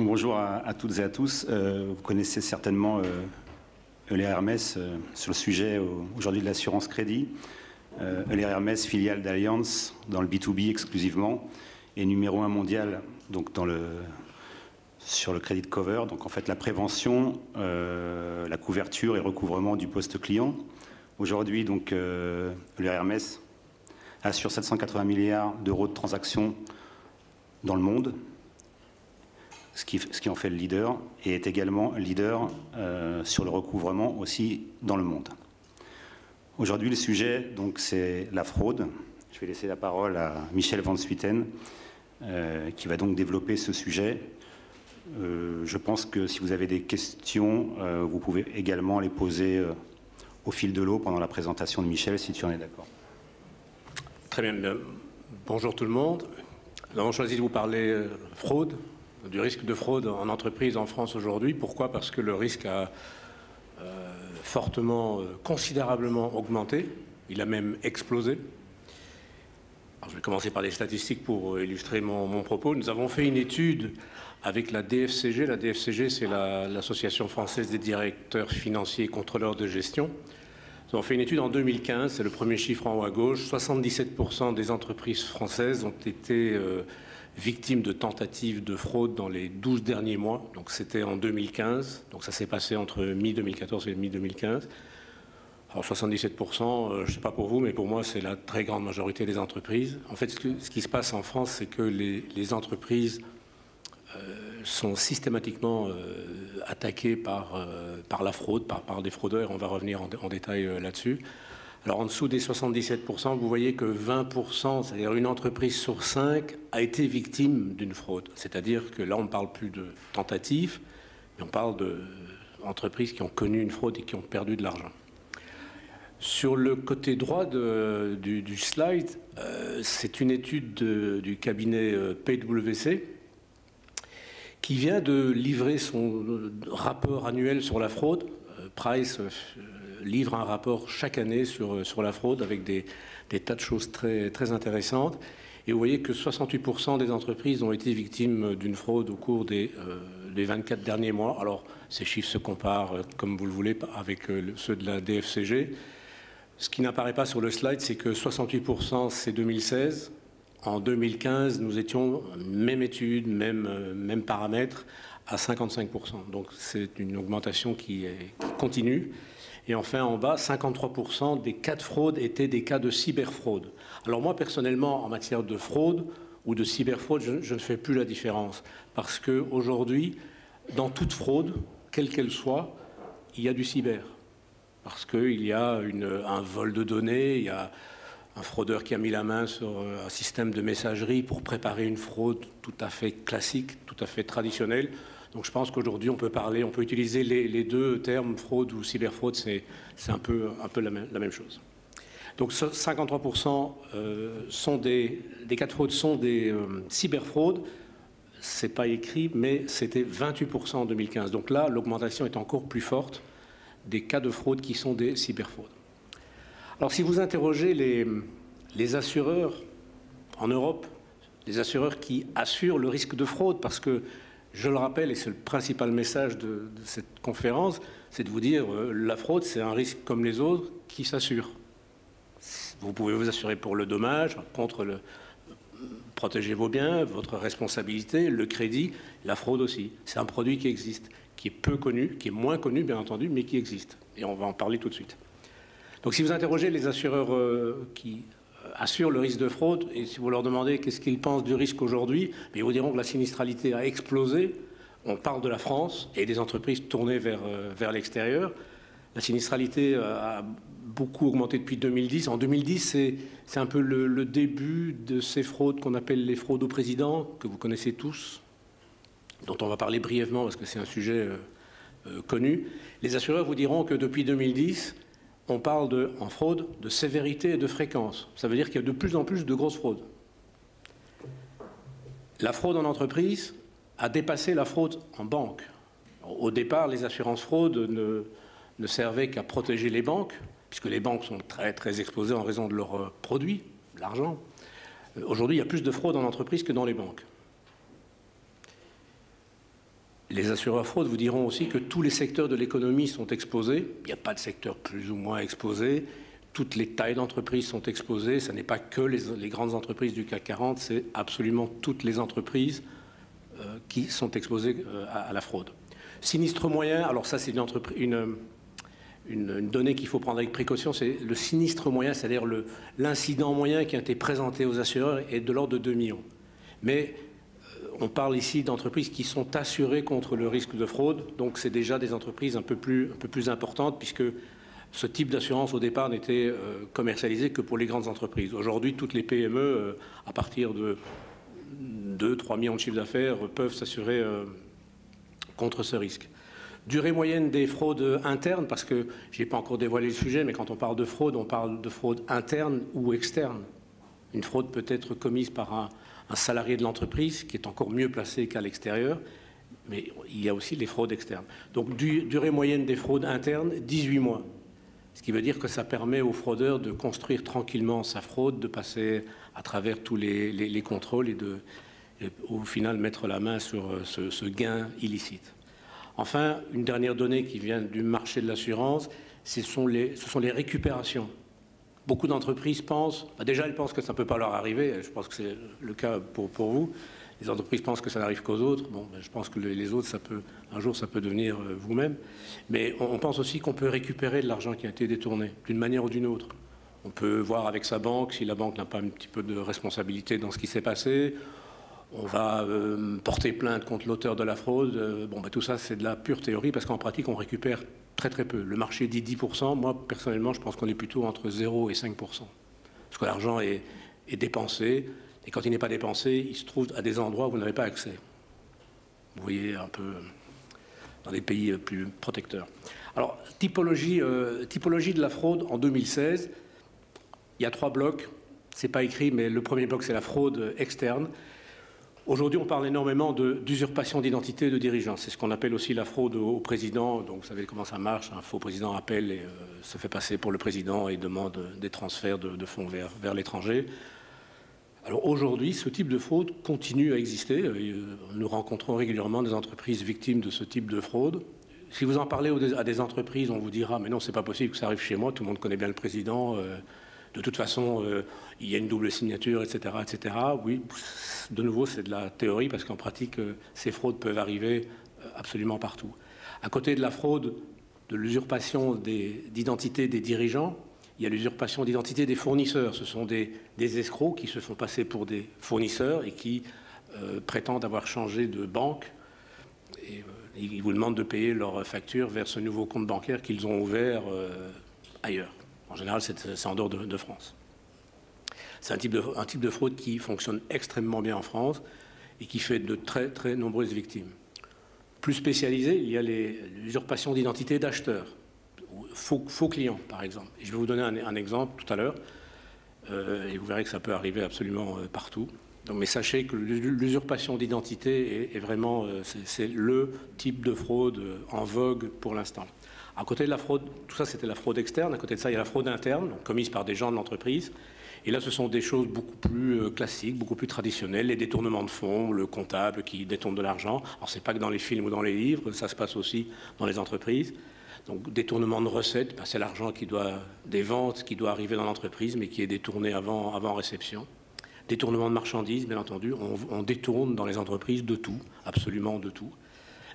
Bonjour à, toutes et à tous. Euh, vous connaissez certainement euh, euh, sur le sujet aujourd'hui de l'assurance crédit. Euh, Hermès, filiale d'Alliance dans le B2B exclusivement, et numéro un mondial donc sur le crédit cover. Donc en fait la prévention, la couverture et recouvrement du poste client. Aujourd'hui donc Hermès assure 780 milliards d'euros de transactions dans le monde, ce qui, en fait le leader, et est également leader euh, sur le recouvrement aussi dans le monde. Aujourd'hui, le sujet, donc, c'est la fraude. Je vais laisser la parole à Michel Van Swieten, euh, qui va donc développer ce sujet. Euh, je pense que si vous avez des questions, vous pouvez également les poser au fil de l'eau pendant la présentation de Michel, si tu en es d'accord. Très bien. Bonjour tout le monde. Nous avons choisi de vous parler fraude, du risque de fraude en entreprise en France aujourd'hui. Pourquoi? Parce que le risque a euh, fortement, euh, considérablement augmenté. Il a même explosé. je vais commencer par les statistiques pour illustrer mon, propos. Nous avons fait une étude avec la DFCG. La DFCG, c'est l'Association française des directeurs financiers et contrôleurs de gestion. Nous avons fait une étude en 2015, c'est le premier chiffre en haut à gauche. 77% des entreprises françaises ont été euh, victimes de tentatives de fraude dans les 12 derniers mois. Donc c'était en 2015. Donc ça s'est passé entre mi-2014 et mi-2015. Alors 77%, euh, je ne sais pas pour vous, mais pour moi, c'est la très grande majorité des entreprises. En fait, ce, qui se passe en France, c'est que les, entreprises euh, sont systématiquement attaqués par, euh, par la fraude, par, par, des fraudeurs. On va revenir en, détail euh, là-dessus. Alors en dessous des 77%, vous voyez que 20%, c'est-à-dire une entreprise sur 5, a été victime d'une fraude. C'est-à-dire que là, on ne parle plus de tentatives, mais on parle d'entreprises qui ont connu une fraude et qui ont perdu de l'argent. Sur le côté droit du, slide, euh, c'est une étude du cabinet PwC qui vient de livrer son rapport annuel sur la fraude. Euh, Price euh, livre un rapport chaque année sur, euh, sur la fraude avec des, des, tas de choses très, très intéressantes. Et vous voyez que 68% des entreprises ont été victimes d'une fraude au cours des, des, 24 derniers mois. Alors, ces chiffres se comparent, comme vous le voulez, avec ceux de la DFCG. Ce qui n'apparaît pas sur le slide, c'est que 68% c'est 2016, en 2015, nous étions, même étude, même, euh, même paramètre, à 55%. Donc c'est une augmentation qui, continue. Et enfin, en bas, 53% des cas de fraude étaient des cas de cyberfraude. Alors moi, personnellement, en matière de fraude ou de cyberfraude, je, ne fais plus la différence. Parce qu'aujourd'hui, dans toute fraude, quelle qu'elle soit, il y a du cyber. Parce qu'il y a un vol de données, il y a un fraudeur qui a mis la main sur euh, un système de messagerie pour préparer une fraude tout à fait classique, tout à fait traditionnelle. Donc je pense qu'aujourd'hui, on peut parler, on peut utiliser les, deux termes, fraude ou cyberfraude, c'est un peu, un peu la, même, chose. Donc 53% euh, sont des, des, cas de fraude sont des euh, cyberfraudes. C'est pas écrit, mais c'était 28% en 2015. Donc là, l'augmentation est encore plus forte des cas de fraude qui sont des cyberfraudes. Alors si vous interrogez les, assureurs en Europe, les assureurs qui assurent le risque de fraude, parce que je le rappelle, et c'est le principal message de, cette conférence, c'est de vous dire euh, la fraude, c'est un risque comme les autres qui s'assure. Vous pouvez vous assurer pour le dommage, contre le protéger vos biens, votre responsabilité, le crédit, la fraude aussi. C'est un produit qui existe, qui est peu connu, qui est moins connu bien entendu, mais qui existe. Et on va en parler tout de suite. Donc si vous interrogez les assureurs euh, qui assurent le risque de fraude, et si vous leur demandez qu'est-ce qu'ils pensent du risque aujourd'hui, ils vous diront que la sinistralité a explosé. On parle de la France et des entreprises tournées vers, euh, vers l'extérieur. La sinistralité a beaucoup augmenté depuis 2010. En 2010, c'est un peu le, début de ces fraudes qu'on appelle les fraudes au président, que vous connaissez tous, dont on va parler brièvement parce que c'est un sujet connu. Les assureurs vous diront que depuis 2010, on parle de, en fraude de sévérité et de fréquence. Ça veut dire qu'il y a de plus en plus de grosses fraudes. La fraude en entreprise a dépassé la fraude en banque. Au départ, les assurances fraudes ne, servaient qu'à protéger les banques, puisque les banques sont très, très exposées en raison de leurs produits, l'argent. Aujourd'hui, il y a plus de fraude en entreprise que dans les banques. Les assureurs fraude vous diront aussi que tous les secteurs de l'économie sont exposés. Il n'y a pas de secteur plus ou moins exposé. Toutes les tailles d'entreprises sont exposées. Ce n'est pas que les, grandes entreprises du CAC 40, c'est absolument toutes les entreprises euh, qui sont exposées euh, à, la fraude. Sinistre moyen, alors ça c'est une, une, donnée qu'il faut prendre avec précaution, c'est le sinistre moyen, c'est-à-dire l'incident moyen qui a été présenté aux assureurs est de l'ordre de 2 millions. Mais on parle ici d'entreprises qui sont assurées contre le risque de fraude, donc c'est déjà des entreprises un peu plus, un importantes, puisque ce type d'assurance au départ n'était euh, commercialisé que pour les grandes entreprises. Aujourd'hui, toutes les PME, euh, à partir de 2-3 millions de chiffres d'affaires, peuvent s'assurer euh, contre ce risque. Durée moyenne des fraudes internes, parce que je n'ai pas encore dévoilé le sujet, mais quand on parle de fraude, on parle de fraude interne ou externe. Une fraude peut être commise par un, un salarié de l'entreprise qui est encore mieux placé qu'à l'extérieur, mais il y a aussi les fraudes externes. Donc durée moyenne des fraudes internes, 18 mois. Ce qui veut dire que ça permet aux fraudeurs de construire tranquillement sa fraude, de passer à travers tous les, contrôles et de, au final, mettre la main sur euh, ce, gain illicite. Enfin, une dernière donnée qui vient du marché de l'assurance, ce sont les récupérations beaucoup d'entreprises pensent, bah, déjà elles pensent que ça ne peut pas leur arriver, je pense que c'est le cas pour, vous. Les entreprises pensent que ça n'arrive qu'aux autres. Bon, je pense que les autres, un jour, ça peut devenir euh, vous-même. Mais on, pense aussi qu'on peut récupérer de l'argent qui a été détourné, d'une manière ou d'une autre. On peut voir avec sa banque si la banque n'a pas un petit peu de responsabilité dans ce qui s'est passé. On va euh, porter plainte contre l'auteur de la fraude. Euh, bon, ben, tout ça, c'est de la pure théorie parce qu'en pratique, on récupère Très très peu. Le marché dit 10%. Moi, personnellement, je pense qu'on est plutôt entre 0 et 5%. Parce que l'argent est, dépensé. Et quand il n'est pas dépensé, il se trouve à des endroits où vous n'avez pas accès. Vous voyez un peu dans des pays plus protecteurs. Alors, typologie, euh, typologie de la fraude en 2016. Il y a trois blocs. C'est pas écrit, mais le premier bloc, c'est la fraude externe. Aujourd'hui, on parle énormément d'usurpation d'identité de dirigeants. C'est ce qu'on appelle aussi la fraude au, président. Donc, vous savez comment ça marche. Un faux président appelle et euh, se fait passer pour le président et demande des transferts de, fonds vers, vers l'étranger. Alors aujourd'hui, ce type de fraude continue à exister. Euh, nous rencontrons régulièrement des entreprises victimes de ce type de fraude. Si vous en parlez à des entreprises, on vous dira mais non, c'est pas possible que ça arrive chez moi. Tout le monde connaît bien le président. Euh, de toute façon, euh, il y a une double signature, etc., etc. Oui, de nouveau, c'est de la théorie parce qu'en pratique, euh, ces fraudes peuvent arriver euh, absolument partout. À côté de la fraude, de l'usurpation d'identité des, dirigeants, il y a l'usurpation d'identité des fournisseurs. Ce sont des, escrocs qui se font passer pour des fournisseurs et qui prétendent avoir changé de banque. Et, ils vous demandent de payer leur facture vers ce nouveau compte bancaire qu'ils ont ouvert ailleurs. En général, c'est en dehors de, France. C'est un, type de, fraude qui fonctionne extrêmement bien en France et qui fait de très nombreuses victimes. Plus spécialisé, il y a l'usurpation d'identité d'acheteurs, faux, clients par exemple. Je vais vous donner un, exemple tout à l'heure, euh, et vous verrez que ça peut arriver absolument euh, partout. Mais sachez que l'usurpation d'identité est, vraiment euh, c'est le type de fraude en vogue pour l'instant. À côté de la fraude, tout ça c'était la fraude externe, à côté de ça il y a la fraude interne, commise par des gens de l'entreprise. Et là ce sont des choses beaucoup plus euh, classiques, beaucoup plus traditionnelles, les détournements de fonds, le comptable qui détourne de l'argent. Alors c'est pas que dans les films ou dans les livres, ça se passe aussi dans les entreprises. Donc détournement de recettes, ben, c'est l'argent qui doit des ventes qui doit arriver dans l'entreprise, mais qui est détourné avant, avant réception. Détournement de marchandises, bien entendu, on, on détourne dans les entreprises de tout, absolument de tout.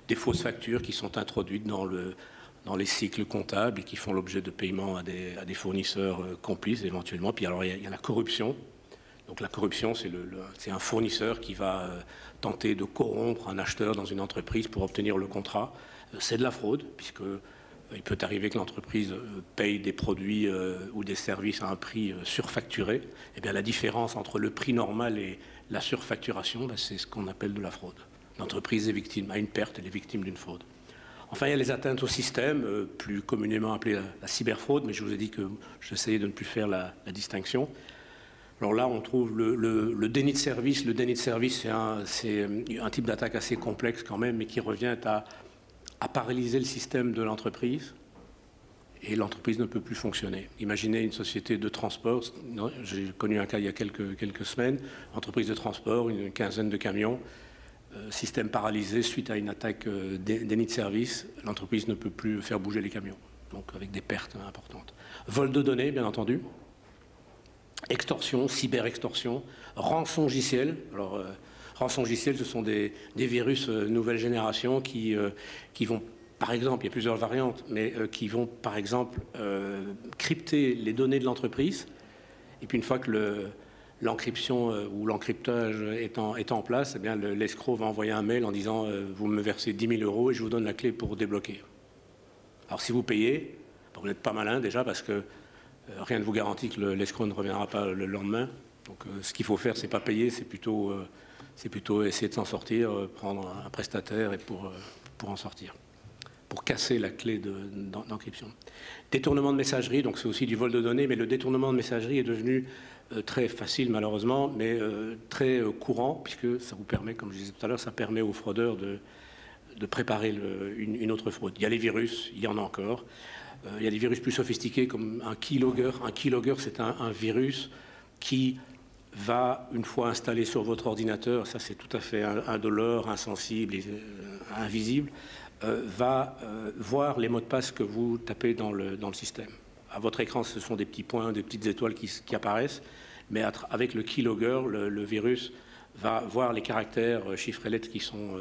Des fausses factures qui sont introduites dans le, dans les cycles comptables et qui font l'objet de paiements à des, à fournisseurs euh, complices éventuellement. Puis alors il y, a, la corruption. Donc la corruption, c'est un fournisseur qui va euh, tenter de corrompre un acheteur dans une entreprise pour obtenir le contrat. Euh, c'est de la fraude, puisque il peut arriver que l'entreprise paye des produits ou des services à un prix surfacturé. Et eh bien la différence entre le prix normal et la surfacturation, ben, c'est ce qu'on appelle de la fraude. L'entreprise est victime, a une perte, elle est victime d'une fraude. Enfin, il y a les atteintes au système, euh, plus communément appelées la, cyberfraude, mais je vous ai dit que j'essayais de ne plus faire la, distinction. Alors là, on trouve le, déni de service. Le déni de service, c'est un, type d'attaque assez complexe quand même, mais qui revient à, paralyser le système de l'entreprise. Et l'entreprise ne peut plus fonctionner. Imaginez une société de transport. J'ai connu un cas il y a quelques, quelques semaines. Entreprise de transport, une quinzaine de camions système paralysé suite à une attaque déni de service, l'entreprise ne peut plus faire bouger les camions, donc avec des pertes importantes. Vol de données, bien entendu, extorsion, cyber-extorsion, rançongiciel. Alors, rançongiciel, ce sont des, virus nouvelle génération qui, qui vont par exemple, il y a plusieurs variantes, mais euh, qui vont, par exemple, euh, crypter les données de l'entreprise. Et puis, une fois que l'encryption euh, ou l'encryptage est en, place, eh bien, l'escroc va envoyer un mail en disant Vous me versez 10 000 euros et je vous donne la clé pour débloquer. Alors, si vous payez, vous n'êtes pas malin déjà parce que rien ne vous garantit que l'escroc ne reviendra pas le lendemain. Donc, ce qu'il faut faire, c'est pas payer, c'est plutôt, essayer de s'en sortir, prendre un prestataire et pour, en sortir pour casser la clé d'encryption. Détournement de messagerie, donc c'est aussi du vol de données, mais le détournement de messagerie est devenu euh, très facile malheureusement, mais euh, très euh, courant, puisque ça vous permet, comme je disais tout à l'heure, ça permet aux fraudeurs de, de préparer une, autre fraude. Il y a les virus, il y en a encore. il y a des virus plus sophistiqués comme un keylogger. Un keylogger, c'est un, virus qui va, une fois installé sur votre ordinateur, ça c'est tout à fait indolore, insensible, invisible, euh, va euh, voir les mots de passe que vous tapez dans le, dans le système. À votre écran, ce sont des petits points, des petites étoiles qui, apparaissent, mais avec le keylogger, le, virus va voir les caractères, euh, chiffres et lettres qui sont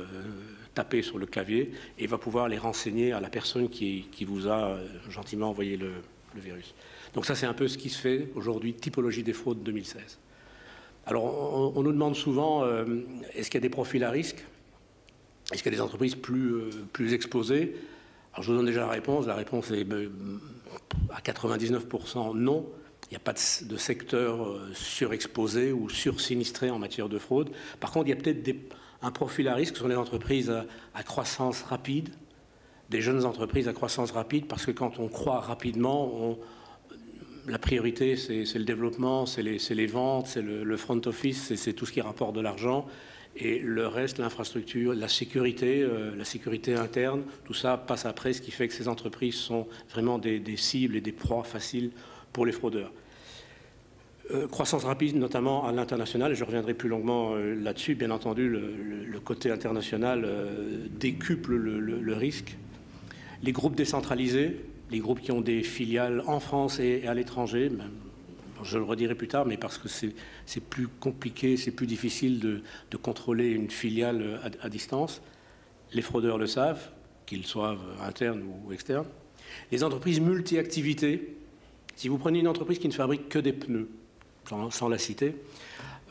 tapés sur le clavier et va pouvoir les renseigner à la personne qui, vous a gentiment envoyé le, virus. Donc ça, c'est un peu ce qui se fait aujourd'hui, typologie des fraudes 2016. Alors, on, nous demande souvent, est-ce qu'il y a des profils à risque? Est-ce qu'il y a des entreprises plus, euh, plus exposées? Alors je vous donne déjà la réponse. La réponse est ben, à 99% non. Il n'y a pas de, secteur euh, surexposé ou sursinistré en matière de fraude. Par contre, il y a peut-être un profil à risque sur les entreprises à, croissance rapide, des jeunes entreprises à croissance rapide, parce que quand on croit rapidement, la priorité, c'est le développement, c'est les, ventes, c'est le, le, front office, c'est tout ce qui rapporte de l'argent. Et le reste, l'infrastructure, la sécurité, euh, la sécurité interne, tout ça passe après, ce qui fait que ces entreprises sont vraiment des, cibles et des proies faciles pour les fraudeurs. Euh, croissance rapide, notamment à l'international, et je reviendrai plus longuement euh, là-dessus. Bien entendu, le, côté international décuple le, risque. Les groupes décentralisés, les groupes qui ont des filiales en France et, à l'étranger, je le redirai plus tard, mais parce que c'est plus compliqué, c'est plus difficile de, contrôler une filiale à, distance. Les fraudeurs le savent, qu'ils soient internes ou externes. Les entreprises multi-activités, si vous prenez une entreprise qui ne fabrique que des pneus, sans, la citer,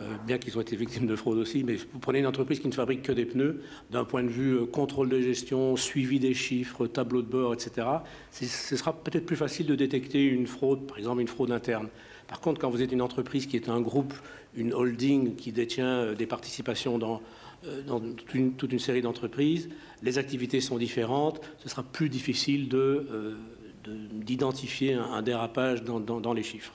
euh, bien qu'ils ont été victimes de fraude aussi, mais vous prenez une entreprise qui ne fabrique que des pneus, d'un point de vue euh, contrôle de gestion, suivi des chiffres, tableau de bord, etc., ce sera peut-être plus facile de détecter une fraude, par exemple une fraude interne. Par contre, quand vous êtes une entreprise qui est un groupe, une holding qui détient euh, des participations dans, euh, toute, une, série d'entreprises, les activités sont différentes, ce sera plus difficile euh, d'identifier un, dérapage dans, les chiffres.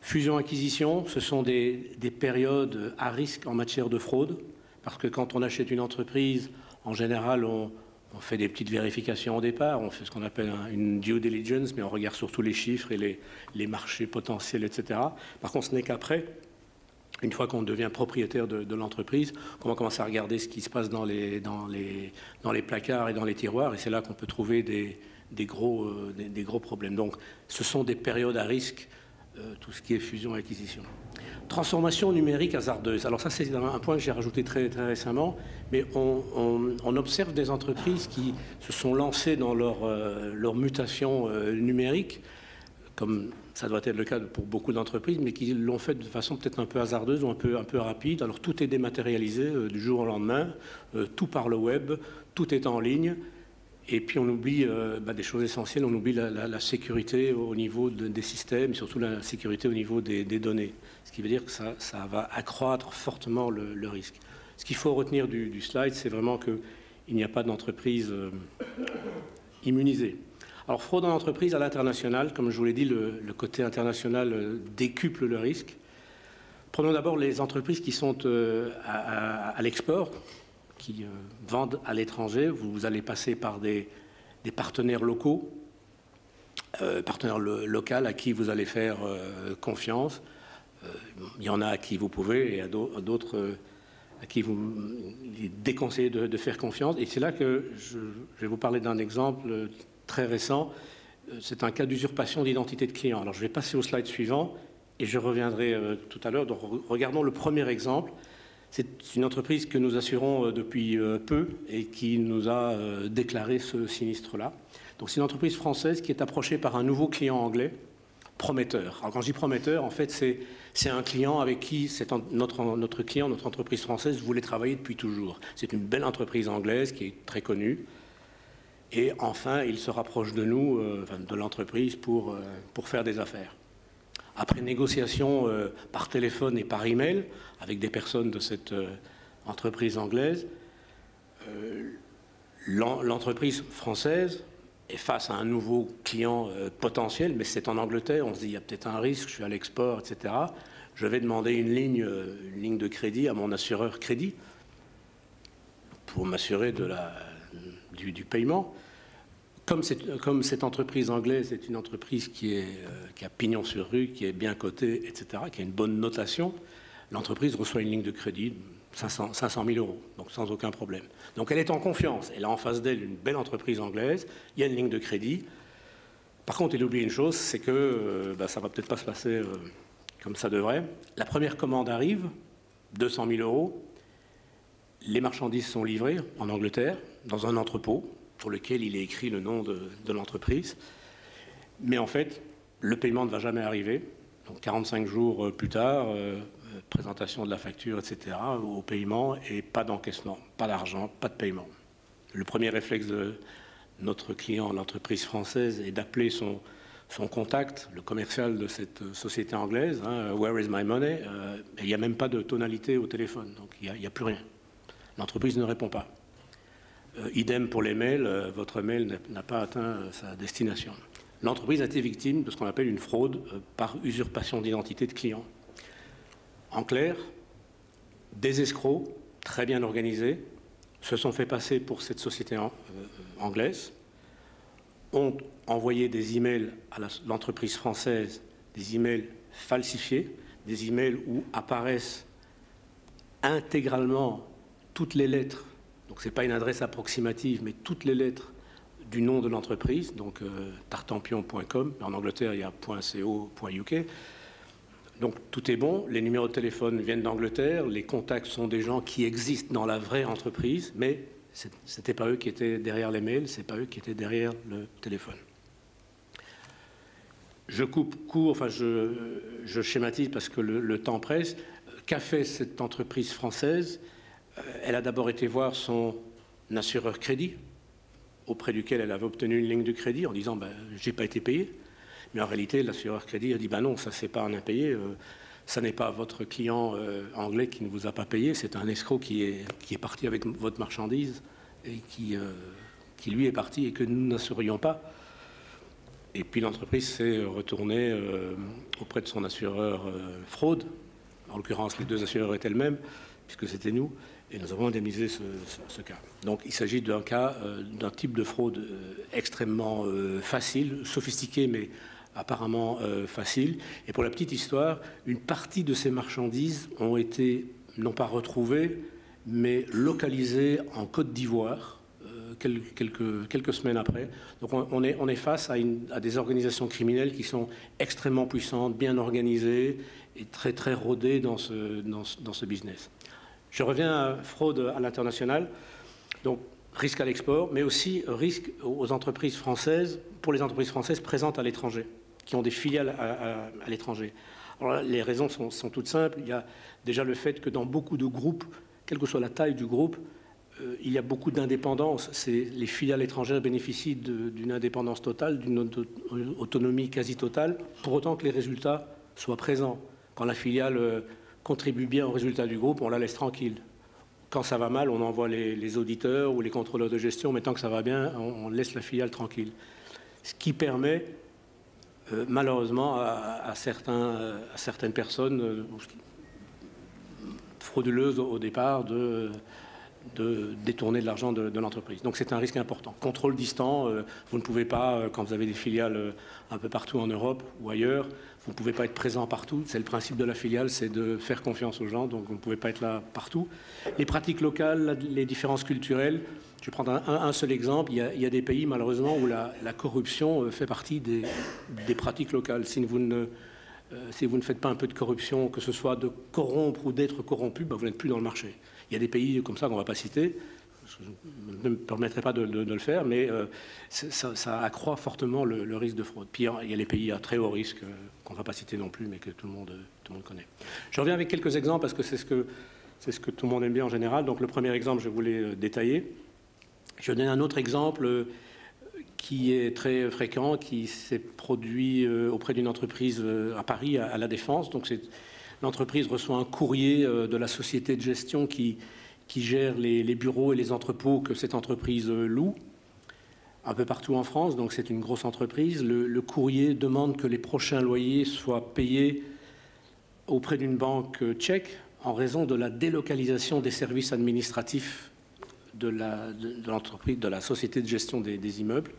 Fusion-acquisition, ce sont des, des, périodes à risque en matière de fraude, parce que quand on achète une entreprise, en général, on, on fait des petites vérifications au départ, on fait ce qu'on appelle une due diligence, mais on regarde surtout les chiffres et les, marchés potentiels, etc. Par contre, ce n'est qu'après, une fois qu'on devient propriétaire de, l'entreprise, qu'on va commencer à regarder ce qui se passe dans les, dans les, dans les placards et dans les tiroirs, et c'est là qu'on peut trouver des, des gros, euh, des, gros problèmes. Donc, ce sont des périodes à risque, euh, tout ce qui est fusion-acquisition. Transformation numérique hasardeuse. Alors ça, c'est un point que j'ai rajouté très, récemment, mais on, observe des entreprises qui se sont lancées dans leur, euh, mutation euh, numérique, comme ça doit être le cas pour beaucoup d'entreprises, mais qui l'ont fait de façon peut-être un peu hasardeuse ou un peu, un peu rapide. Alors tout est dématérialisé du jour au lendemain, tout par le web, tout est en ligne. Et puis on oublie bah, des choses essentielles, on oublie la, sécurité au niveau des systèmes, surtout la sécurité au niveau des données ce qui veut dire que ça, va accroître fortement le, risque. Ce qu'il faut retenir du, slide, c'est vraiment qu'il n'y a pas d'entreprise euh, immunisée. Alors, fraude en entreprise à l'international, comme je vous l'ai dit, le, côté international euh, décuple le risque. Prenons d'abord les entreprises qui sont euh, à, l'export, qui vendent à l'étranger. Vous, allez passer par des, partenaires locaux, partenaires locaux à qui vous allez faire confiance. Euh, il y en a à qui vous pouvez et à d'autres à qui vous déconseillez de, de faire confiance. Et c'est là que je, je vais vous parler d'un exemple très récent. C'est un cas d'usurpation d'identité de client. Alors je vais passer au slide suivant et je reviendrai tout à l'heure. Donc regardons le premier exemple. C'est une entreprise que nous assurons depuis peu et qui nous a déclaré ce sinistre-là. Donc c'est une entreprise française qui est approchée par un nouveau client anglais, prometteur. Alors quand je dis prometteur, en fait c'est un client avec qui notre, notre client, notre entreprise française voulait travailler depuis toujours. C'est une belle entreprise anglaise qui est très connue. Et enfin, il se rapproche de nous, euh, de l'entreprise, pour, euh, pour faire des affaires. Après négociation euh, par téléphone et par email avec des personnes de cette euh, entreprise anglaise, euh, l'entreprise française est face à un nouveau client potentiel, mais c'est en Angleterre, on se dit il y a peut-être un risque, je suis à l'export, etc. Je vais demander une ligne, de crédit à mon assureur crédit pour m'assurer du, paiement. Comme, comme, cette entreprise anglaise est une entreprise euh, qui, a pignon sur rue, qui est bien cotée, etc., qui a une bonne notation, l'entreprise reçoit une ligne de crédit 500, 500 000 euros, donc sans aucun problème. Donc elle est en confiance. Elle a en face d'elle une belle entreprise anglaise, il y a une ligne de crédit. Par contre, il oublie une chose, c'est que euh, bah, ça va peut-être pas se passer euh, comme ça devrait. La première commande arrive, 200 000 euros. Les marchandises sont livrées en Angleterre, dans un entrepôt, pour lequel il est écrit le nom de, l'entreprise. Mais en fait, le paiement ne va jamais arriver. Donc 45 jours plus tard, euh, présentation de la facture, etc., au paiement et pas d'encaissement, pas d'argent, pas de paiement. Le premier réflexe de notre client, l'entreprise française, est d'appeler son, contact, le commercial de cette société anglaise, hein, Where is my money? Euh, Il n'y a même pas de tonalité au téléphone, donc il n'y a, plus rien. L'entreprise ne répond pas. Euh, idem pour les mails, euh, votre mail n'a pas atteint sa destination. L'entreprise a été victime de ce qu'on appelle une fraude euh, par usurpation d'identité de client. En clair, des escrocs très bien organisés se sont fait passer pour cette société euh, anglaise, ont envoyé des emails à l'entreprise française, des emails falsifiés, des emails où apparaissent intégralement toutes les lettres, donc ce n'est pas une adresse approximative, mais toutes les lettres du nom de l'entreprise, donc euh, tartampion.com, en Angleterre il y a .co.uk, donc tout est bon, les numéros de téléphone viennent d'Angleterre, les contacts sont des gens qui existent dans la vraie entreprise, mais ce n'était pas eux qui étaient derrière les mails, ce n'est pas eux qui étaient derrière le téléphone. Je coupe court, enfin je, schématise parce que le temps presse. Qu'a fait cette entreprise française? Elle a d'abord été voir son assureur crédit, auprès duquel elle avait obtenu une ligne de crédit en disant ben, J'ai pas été payé. Mais en réalité, l'assureur crédit a dit ben non, ça c'est pas un impayé. Euh, ça n'est pas votre client euh, anglais qui ne vous a pas payé, c'est un escroc qui est, qui est parti avec votre marchandise et qui, euh, lui est parti et que nous n'assurions pas. Et puis l'entreprise s'est retournée euh, auprès de son assureur euh, fraude. En l'occurrence, les deux assureurs étaient elles-mêmes, puisque c'était nous, et nous avons indemnisé ce, cas. Donc il s'agit d'un cas, euh, d'un type de fraude extrêmement facile, sophistiqué, mais apparemment euh, facile. Et pour la petite histoire, une partie de ces marchandises ont été non pas retrouvées, mais localisées en Côte d'Ivoire euh, quelques, semaines après. Donc on, est, face à, des organisations criminelles qui sont extrêmement puissantes, bien organisées et très très rodées dans ce business. Je reviens à fraude à l'international. Donc risque à l'export, mais aussi risque aux entreprises françaises, pour les entreprises françaises présentes à l'étranger qui ont des filiales à, l'étranger. Les raisons sont, toutes simples. Il y a déjà le fait que dans beaucoup de groupes, quelle que soit la taille du groupe, euh, il y a beaucoup d'indépendance. Les filiales étrangères bénéficient d'une indépendance totale, d'une auto autonomie quasi totale, pour autant que les résultats soient présents. Quand la filiale euh, contribue bien aux résultats du groupe, on la laisse tranquille. Quand ça va mal, on envoie les, auditeurs ou les contrôleurs de gestion, mais tant que ça va bien, on, laisse la filiale tranquille. Ce qui permet euh, malheureusement à, certaines personnes euh, frauduleuses au départ de, détourner de l'argent de, l'entreprise. Donc c'est un risque important. Contrôle distant, euh, vous ne pouvez pas, quand vous avez des filiales un peu partout en Europe ou ailleurs, vous ne pouvez pas être présent partout. C'est le principe de la filiale, c'est de faire confiance aux gens, donc vous ne pouvez pas être là partout. Les pratiques locales, les différences culturelles, je vais prendre un, seul exemple. Il y, a, des pays, malheureusement, où la, corruption fait partie des, pratiques locales. Si vous, ne, si vous ne faites pas un peu de corruption, que ce soit de corrompre ou d'être corrompu, ben, vous n'êtes plus dans le marché. Il y a des pays comme ça qu'on ne va pas citer. Je ne me permettrai pas de, le faire, mais euh, ça, accroît fortement le, risque de fraude. Puis il y a les pays à très haut risque euh, qu'on ne va pas citer non plus, mais que tout le monde, tout le monde connaît. Je reviens avec quelques exemples parce que c'est ce que c'est ce que tout le monde aime bien en général. Donc le premier exemple, je voulais euh, détailler. Je donne un autre exemple qui est très fréquent, qui s'est produit auprès d'une entreprise à Paris, à, la Défense. Donc l'entreprise reçoit un courrier de la société de gestion qui, qui gère les, bureaux et les entrepôts que cette entreprise euh, loue un peu partout en France, donc c'est une grosse entreprise. Le, courrier demande que les prochains loyers soient payés auprès d'une banque euh, tchèque en raison de la délocalisation des services administratifs de la société de gestion des immeubles.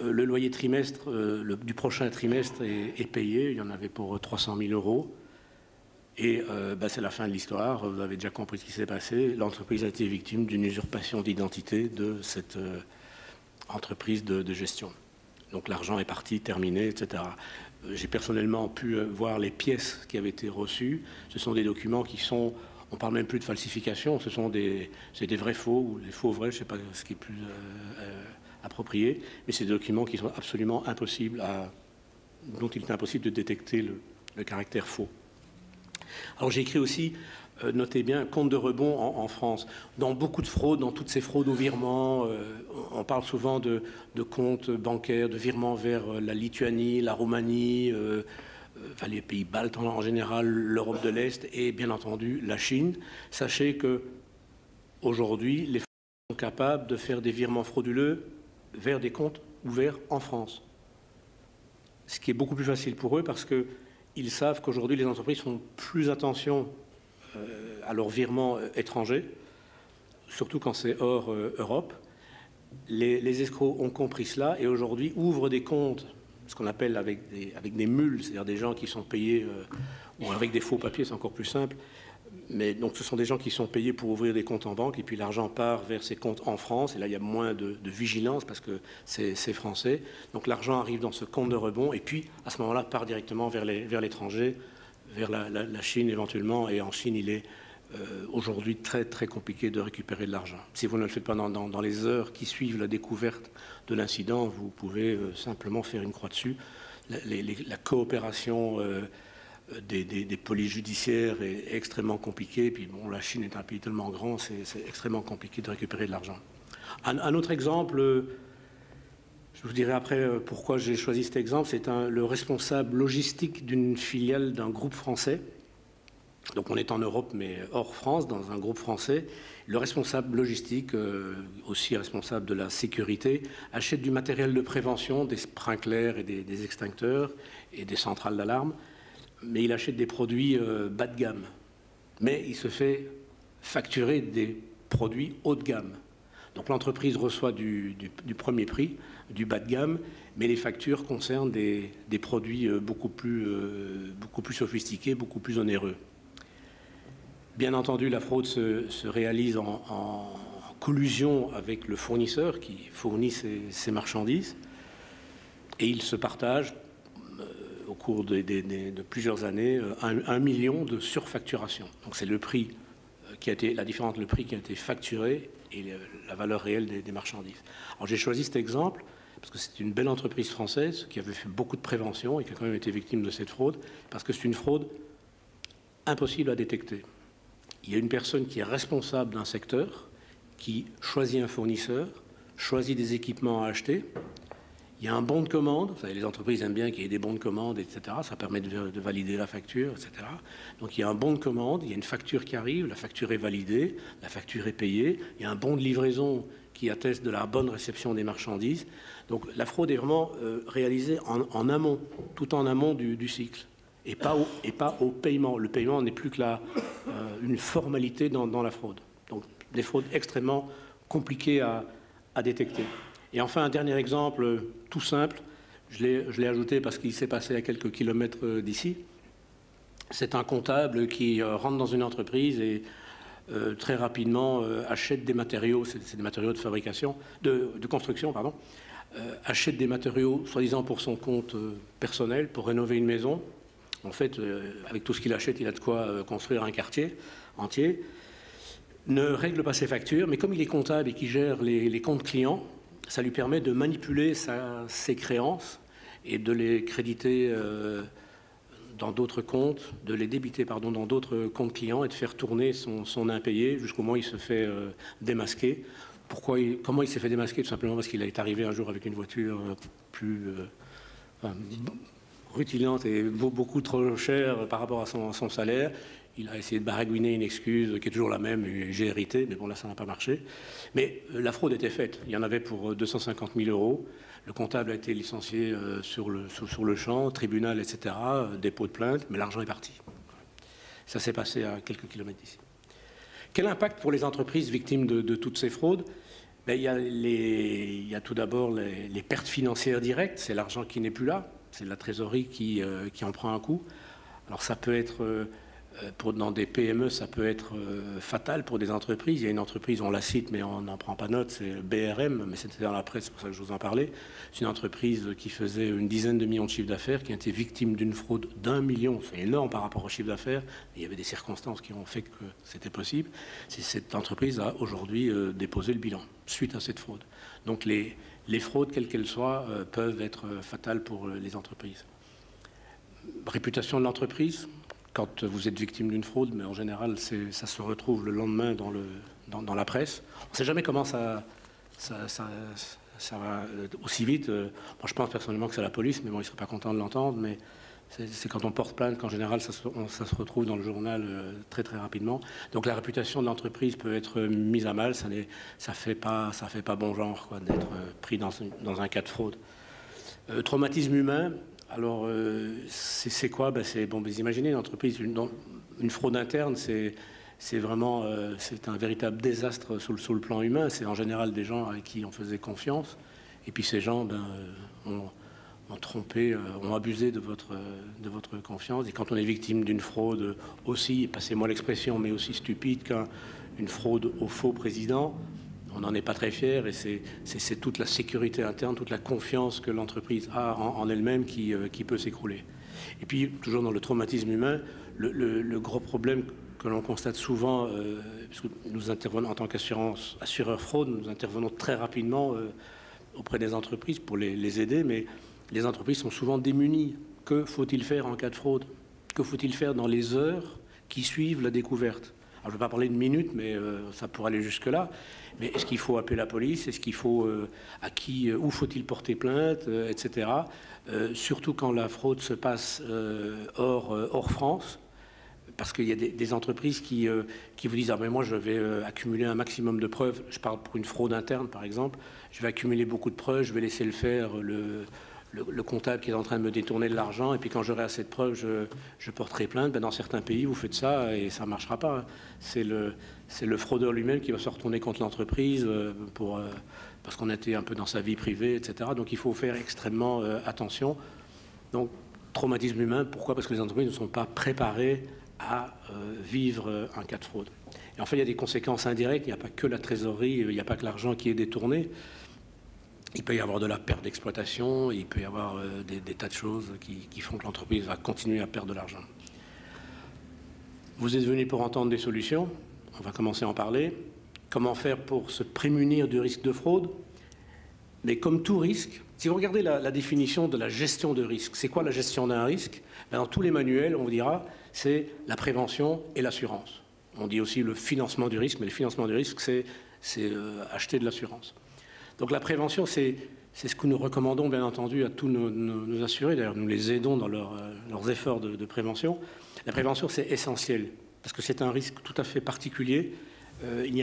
Euh, le loyer trimestre du prochain trimestre est, payé. Il y en avait pour 300 000 euros. Et euh, bah, c'est la fin de l'histoire. Vous avez déjà compris ce qui s'est passé. L'entreprise a été victime d'une usurpation d'identité de cette entreprise de, gestion. Donc l'argent est parti, terminé, etc. J'ai personnellement pu voir les pièces qui avaient été reçues. Ce sont des documents qui sont on parle même plus de falsification, ce sont des, vrais faux ou des faux vrais, je ne sais pas ce qui est plus appropriés, mais c'est des documents qui sont absolument impossibles à, dont il est impossible de détecter le, caractère faux. Alors j'ai écrit aussi, euh, notez bien, compte de rebond en, France. Dans beaucoup de fraudes, dans toutes ces fraudes au virement, euh, on parle souvent de, comptes bancaires, de virements vers euh, la Lituanie, la Roumanie, les pays baltes en, général, l'Europe de l'Est et bien entendu la Chine. Sachez que aujourd'hui, les sont capables de faire des virements frauduleux vers des comptes ouverts en France. Ce qui est beaucoup plus facile pour eux parce qu'ils savent qu'aujourd'hui, les entreprises font plus attention euh, à leurs virements euh, étrangers, surtout quand c'est hors euh, Europe. Les, escrocs ont compris cela et aujourd'hui ouvrent des comptes, ce qu'on appelle avec des mules, c'est-à-dire des gens qui sont payés, ou avec des faux papiers, c'est encore plus simple, mais donc ce sont des gens qui sont payés pour ouvrir des comptes en banque et puis l'argent part vers ces comptes en France et là il y a moins de, vigilance parce que c'est français. Donc l'argent arrive dans ce compte de rebond et puis à ce moment-là part directement vers l'étranger, vers, la, Chine éventuellement et en Chine il est euh, aujourd'hui très très compliqué de récupérer de l'argent. Si vous ne le faites pas dans, les heures qui suivent la découverte de l'incident, vous pouvez euh, simplement faire une croix dessus. La, coopération euh, des, des, polices judiciaires est extrêmement compliqué. Puis bon, la Chine est un pays tellement grand, c'est extrêmement compliqué de récupérer de l'argent. Un, autre exemple, je vous dirai après euh, pourquoi j'ai choisi cet exemple, c'est le responsable logistique d'une filiale d'un groupe français. Donc on est en Europe, mais hors France, dans un groupe français. Le responsable logistique, euh, aussi responsable de la sécurité, achète du matériel de prévention, des sprinklers et des extincteurs et des centrales d'alarme mais il achète des produits euh, bas de gamme. Mais il se fait facturer des produits haut de gamme. Donc l'entreprise reçoit du, premier prix, du bas de gamme, mais les factures concernent des, produits euh, beaucoup plus, euh, beaucoup plus sophistiqués, beaucoup plus onéreux. Bien entendu, la fraude se, réalise en, collusion avec le fournisseur qui fournit ces, marchandises et ils se partagent au cours de, plusieurs années euh, un, million de surfacturation. Donc c'est le prix euh, qui a été la différence, le prix qui a été facturé et la valeur réelle des, marchandises. Alors j'ai choisi cet exemple parce que c'est une belle entreprise française qui avait fait beaucoup de prévention et qui a quand même été victime de cette fraude, parce que c'est une fraude impossible à détecter. Il y a une personne qui est responsable d'un secteur, qui choisit un fournisseur, choisit des équipements à acheter, il y a un bon de commande. Vous savez, les entreprises aiment bien qu'il y ait des bons de commande, etc. Ça permet de, valider la facture, etc. Donc il y a un bon de commande, il y a une facture qui arrive, la facture est validée, la facture est payée. Il y a un bon de livraison qui atteste de la bonne réception des marchandises. Donc la fraude est vraiment euh, réalisée en, amont, tout en amont du, cycle, et pas, au, paiement. Le paiement n'est plus que euh, une formalité dans la fraude. Donc des fraudes extrêmement compliquées à, détecter. Et enfin, un dernier exemple tout simple, je l'ai ajouté parce qu'il s'est passé à quelques kilomètres d'ici. C'est un comptable qui rentre dans une entreprise et euh, très rapidement euh, achète des matériaux, c'est des matériaux de fabrication, de, construction, pardon, euh, achète des matériaux soi-disant pour son compte personnel, pour rénover une maison. En fait, avec tout ce qu'il achète, il a de quoi construire un quartier entier. Ne règle pas ses factures, mais comme il est comptable et qu'il gère les, comptes clients, ça lui permet de manipuler ses créances et de les créditer dans d'autres comptes, de les débiter pardon, dans d'autres comptes clients et de faire tourner son, impayé jusqu'au moment où il se fait euh, démasquer. Comment il s'est fait démasquer? Tout simplement parce qu'il est arrivé un jour avec une voiture euh, plus euh, rutilante et beaucoup trop chère par rapport à son, salaire. Il a essayé de baragouiner une excuse qui est toujours la même, j'ai hérité, mais bon là ça n'a pas marché. Mais la fraude était faite, il y en avait pour 250 000 euros. Le comptable a été licencié euh, sur, le, sur, le champ, tribunal, etc., euh, dépôt de plainte, mais l'argent est parti. Ça s'est passé à quelques kilomètres d'ici. Quel impact pour les entreprises victimes de, toutes ces fraudes? Ben, il, y a tout d'abord les, pertes financières directes, c'est l'argent qui n'est plus là, c'est la trésorerie qui, euh, qui, en prend un coup. Alors ça peut être euh, pour, dans des PME, ça peut être euh, fatal pour des entreprises. Il y a une entreprise, on la cite, mais on n'en prend pas note, c'est BRM, mais c'était dans la presse, c'est pour ça que je vous en parlais. C'est une entreprise qui faisait une dizaine de millions de chiffres d'affaires, qui a été victime d'une fraude d'un million. C'est énorme par rapport au chiffre d'affaires. Il y avait des circonstances qui ont fait que c'était possible. Cette entreprise a aujourd'hui euh, déposé le bilan suite à cette fraude. Donc les, les fraudes, quelles qu'elles soient, peuvent être fatales pour les entreprises. Réputation de l'entreprise, quand vous êtes victime d'une fraude, mais en général, ça se retrouve le lendemain dans, la presse. On ne sait jamais comment ça, va aussi vite. Moi, je pense personnellement que c'est la police, mais bon, ils ne seraient pas contents de l'entendre. Mais c'est quand on porte plainte qu'en général, ça se, retrouve dans le journal euh, très très rapidement. Donc la réputation de l'entreprise peut être mise à mal. Ça ne fait, pas, bon genre d'être euh, pris dans, un cas de fraude. Euh, traumatisme humain, alors, euh, c'est quoi? Ben, bon, vous imaginez une entreprise, une, fraude interne, c'est vraiment euh, c'est un véritable désastre sur le, plan humain. C'est en général des gens à qui on faisait confiance, et puis ces gens ben, euh, ont, trompé, ont abusé de votre, de votre confiance. Et quand on est victime d'une fraude aussi, passez-moi l'expression, mais aussi stupide qu'une fraude au faux président, on n'en est pas très fier et c'est toute la sécurité interne, toute la confiance que l'entreprise a en, elle-même euh, qui, peut s'écrouler. Et puis, toujours dans le traumatisme humain, le, gros problème que l'on constate souvent, euh, nous intervenons en tant qu'assureur fraude, nous intervenons très rapidement euh, auprès des entreprises pour les, aider, mais les entreprises sont souvent démunies. Que faut-il faire en cas de fraude? Que faut-il faire dans les heures qui suivent la découverte? Je ne vais pas parler de minutes, mais ça pourrait aller jusque-là. Mais est-ce qu'il faut appeler la police? Est-ce qu'il faut euh, à qui euh, Où faut-il porter plainte, euh, etc. surtout quand la fraude se passe hors, hors France, parce qu'il y a des, entreprises qui, qui, vous disent ah mais moi je vais accumuler un maximum de preuves. Je parle pour une fraude interne par exemple. Je vais accumuler beaucoup de preuves. Je vais laisser le faire le le, comptable qui est en train de me détourner de l'argent, et puis quand j'aurai assez de preuves, je, porterai plainte. Ben, dans certains pays, vous faites ça et ça ne marchera pas. Hein. C'est le, le, fraudeur lui-même qui va se retourner contre l'entreprise euh, euh, parce qu'on était un peu dans sa vie privée, etc. Donc il faut faire extrêmement euh, attention. Donc, traumatisme humain, pourquoi? Parce que les entreprises ne sont pas préparées à vivre un cas de fraude. Et en fait, il y a des conséquences indirectes. Il n'y a pas que la trésorerie, il n'y a pas que l'argent qui est détourné. Il peut y avoir de la perte d'exploitation, il peut y avoir euh, des, tas de choses qui, font que l'entreprise va continuer à perdre de l'argent. Vous êtes venu pour entendre des solutions, on va commencer à en parler. Comment faire pour se prémunir du risque de fraude? Mais comme tout risque, si vous regardez la, définition de la gestion de risque, c'est quoi la gestion d'un risque? Ben, Dans tous les manuels, on vous dira, c'est la prévention et l'assurance. On dit aussi le financement du risque, mais le financement du risque, c'est euh, acheter de l'assurance. Donc la prévention, c'est ce que nous recommandons, bien entendu, à tous nos, assurés. D'ailleurs, nous les aidons dans euh, leurs efforts de, prévention. La prévention, c'est essentiel, parce que c'est un risque tout à fait particulier. Euh, il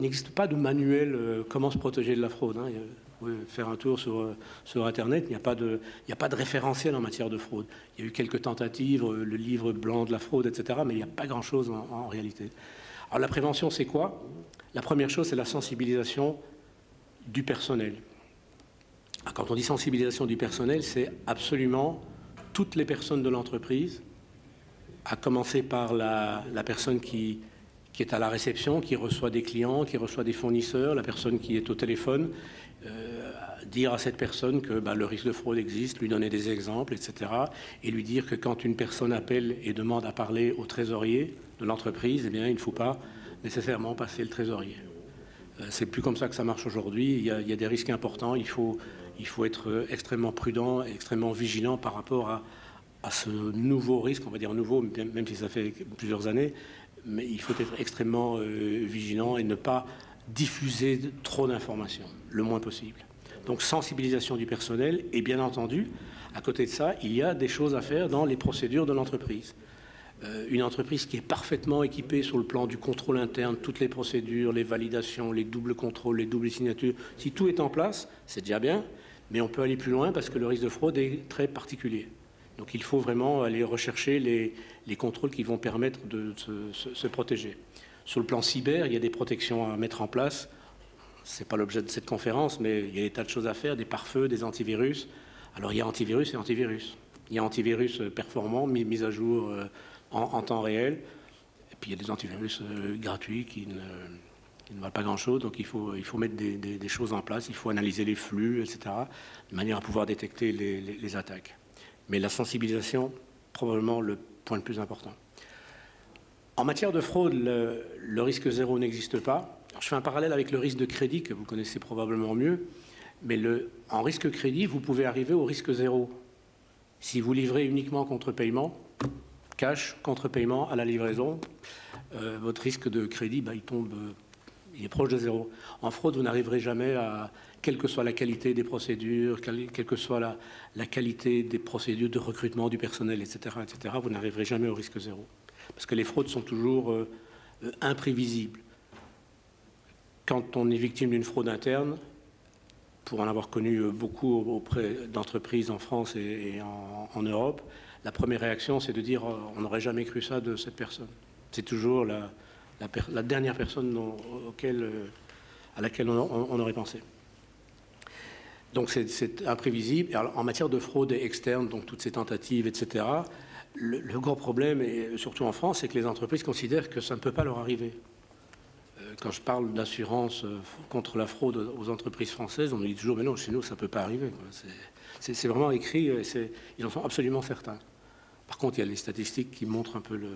n'existe pas de manuel euh, comment se protéger de la fraude. Hein. Pouvez faire un tour sur, Internet, il n'y a, pas de, a pas de référentiel en matière de fraude. Il y a eu quelques tentatives, le livre blanc de la fraude, etc., mais il n'y a pas grand-chose en, réalité. Alors la prévention, c'est quoi? La première chose, c'est la sensibilisation du personnel. Quand on dit sensibilisation du personnel, c'est absolument toutes les personnes de l'entreprise, à commencer par la, personne qui, est à la réception, qui reçoit des clients, qui reçoit des fournisseurs, la personne qui est au téléphone, euh, dire à cette personne que bah, le risque de fraude existe, lui donner des exemples, etc. Et lui dire que quand une personne appelle et demande à parler au trésorier de l'entreprise, eh bien, il ne faut pas nécessairement passer le trésorier. Euh, c'est plus comme ça que ça marche aujourd'hui. Il, y a des risques importants. Il faut, il faut être extrêmement prudent, extrêmement vigilant par rapport à, ce nouveau risque, on va dire nouveau, même si ça fait plusieurs années. Mais il faut être extrêmement euh, vigilant et ne pas diffuser trop d'informations, le moins possible. Donc sensibilisation du personnel et bien entendu, à côté de ça, il y a des choses à faire dans les procédures de l'entreprise. Euh, une entreprise qui est parfaitement équipée sur le plan du contrôle interne, toutes les procédures, les validations, les doubles contrôles, les doubles signatures, si tout est en place, c'est déjà bien, mais on peut aller plus loin parce que le risque de fraude est très particulier. Donc il faut vraiment aller rechercher les, contrôles qui vont permettre de se, protéger. Sur le plan cyber, il y a des protections à mettre en place. Ce n'est pas l'objet de cette conférence, mais il y a des tas de choses à faire, des pare-feux, des antivirus. Alors il y a antivirus et antivirus. Il y a antivirus performant, mis, à jour euh, en, temps réel. Et puis il y a des antivirus euh, gratuits qui ne, valent pas grand-chose. Donc il faut, mettre des, choses en place, il faut analyser les flux, etc., de manière à pouvoir détecter les attaques. Mais la sensibilisation, probablement le point le plus important. En matière de fraude, le, risque zéro n'existe pas. je fais un parallèle avec le risque de crédit que vous connaissez probablement mieux. Mais en risque crédit, vous pouvez arriver au risque zéro. Si vous livrez uniquement contre paiement, cash, contre paiement à la livraison, euh, votre risque de crédit, bah, il tombe, il est proche de zéro. En fraude, vous n'arriverez jamais à, quelle que soit la qualité des procédures, quelle, que soit la, qualité des procédures de recrutement du personnel, etc., vous n'arriverez jamais au risque zéro parce que les fraudes sont toujours euh, euh, imprévisibles. Quand on est victime d'une fraude interne, pour en avoir connu euh, beaucoup auprès d'entreprises en France et, en, Europe, la première réaction, c'est de dire on n'aurait jamais cru ça de cette personne. C'est toujours la, dernière personne à laquelle on, aurait pensé. Donc c'est imprévisible. en matière de fraude externe, donc toutes ces tentatives, etc., le, gros problème, et surtout en France, c'est que les entreprises considèrent que ça ne peut pas leur arriver. Euh, quand je parle d'assurance euh, contre la fraude aux entreprises françaises, on nous dit toujours, mais non, chez nous, ça ne peut pas arriver. C'est vraiment écrit, euh, ils en sont absolument certains. Par contre, il y a les statistiques qui montrent un peu le,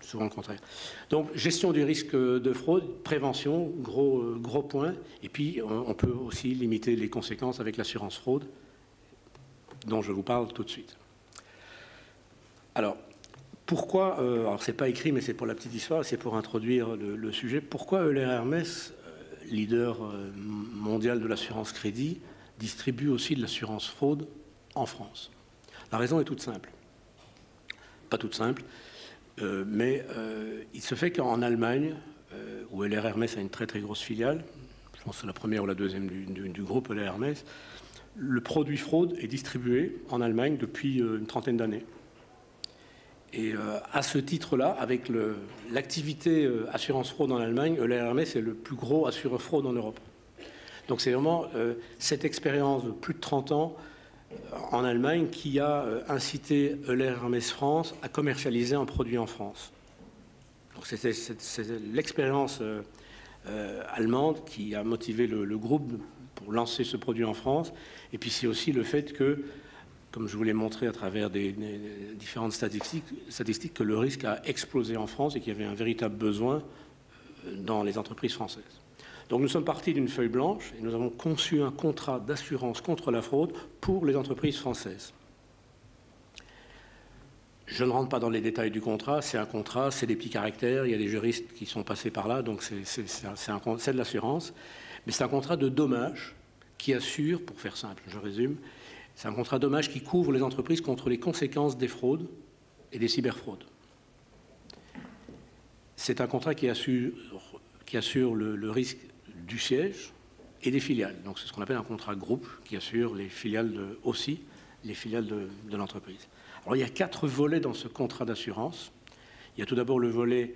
souvent le contraire. Donc, gestion du risque de fraude, prévention, gros, gros point. Et puis, on peut aussi limiter les conséquences avec l'assurance fraude, dont je vous parle tout de suite. Alors, pourquoi, euh, alors c'est pas écrit, mais c'est pour la petite histoire, c'est pour introduire le, sujet, pourquoi Euler Hermès, euh, leader euh, mondial de l'assurance crédit, distribue aussi de l'assurance fraude en France La raison est toute simple. Pas toute simple, mais il se fait qu'en Allemagne, où Euler Hermès a une très très grosse filiale, je pense que c'est la première ou la deuxième du, groupe Euler Hermès, le produit fraude est distribué en Allemagne depuis une trentaine d'années. Et euh, à ce titre-là, avec l'activité euh, assurance fraude en Allemagne, l'ARMS est le plus gros assureur fraude en Europe. Donc c'est vraiment euh, cette expérience de plus de 30 ans en Allemagne qui a incité l'ARMS France à commercialiser un produit en France. Donc c'est l'expérience allemande qui a motivé le, groupe pour lancer ce produit en France. Et puis c'est aussi le fait que comme je vous l'ai montré à travers des, différentes statistiques, statistiques, que le risque a explosé en France et qu'il y avait un véritable besoin euh, dans les entreprises françaises. Donc nous sommes partis d'une feuille blanche et nous avons conçu un contrat d'assurance contre la fraude pour les entreprises françaises. Je ne rentre pas dans les détails du contrat, c'est un contrat, c'est des petits caractères, il y a des juristes qui sont passés par là, donc c'est de l'assurance, mais c'est un contrat de dommage qui assure, pour faire simple, je résume, c'est un contrat dommage qui couvre les entreprises contre les conséquences des fraudes et des cyberfraudes. C'est un contrat qui assure, qui assure le, risque du siège et des filiales. Donc c'est ce qu'on appelle un contrat groupe qui assure les filiales aussi les filiales de, l'entreprise. Alors il y a quatre volets dans ce contrat d'assurance. Il y a tout d'abord le volet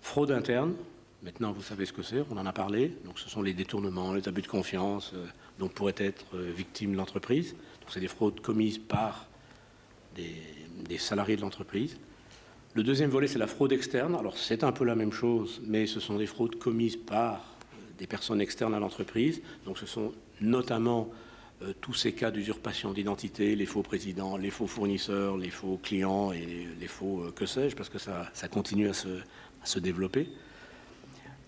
fraude interne. Maintenant, vous savez ce que c'est, on en a parlé. Donc, ce sont les détournements, les abus de confiance euh, dont pourrait être euh, victime l'entreprise. Donc, c'est des fraudes commises par des, des salariés de l'entreprise. Le deuxième volet, c'est la fraude externe. Alors, c'est un peu la même chose, mais ce sont des fraudes commises par des personnes externes à l'entreprise. Donc, ce sont notamment euh, tous ces cas d'usurpation d'identité, les faux présidents, les faux fournisseurs, les faux clients et les faux euh, que sais-je, parce que ça, continue à se, développer.